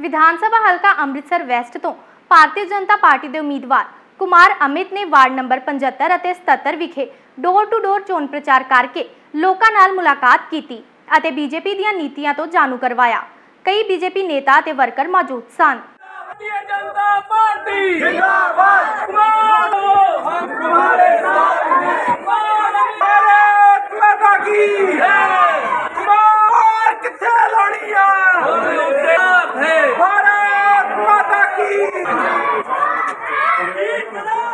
ਵਿਧਾਨ ਸਭਾ ਹਲਕਾ ਅੰਮ੍ਰਿਤਸਰ ਵੈਸਟ ਤੋਂ ਭਾਰਤੀ ਜਨਤਾ ਪਾਰਟੀ ਦੇ ਉਮੀਦਵਾਰ ਕੁਮਾਰ ਅਮਿਤ ਨੇ ਵਾਰਡ ਨੰਬਰ 75 ਅਤੇ 77 ਵਿਖੇ ਡੋਰ ਟੂ ਡੋਰ ਚੋਣ ਪ੍ਰਚਾਰ ਕਰਕੇ ਲੋਕਾਂ ਨਾਲ ਮੁਲਾਕਾਤ ਕੀਤੀ ਅਤੇ ਬੀਜੇਪੀ ਦੀਆਂ ਨੀਤੀਆਂ ਤੋਂ ਜਾਣੂ ਕਰਵਾਇਆ। ਕਈ ਬੀਜੇਪੀ ਨੇਤਾ ਅਤੇ ਵਰਕਰ ਮੌਜੂਦ ਸਨ। ਭਾਰਤੀ ਜਨਤਾ ਪਾਰਟੀ ಮಾಡ್ತೀವಿ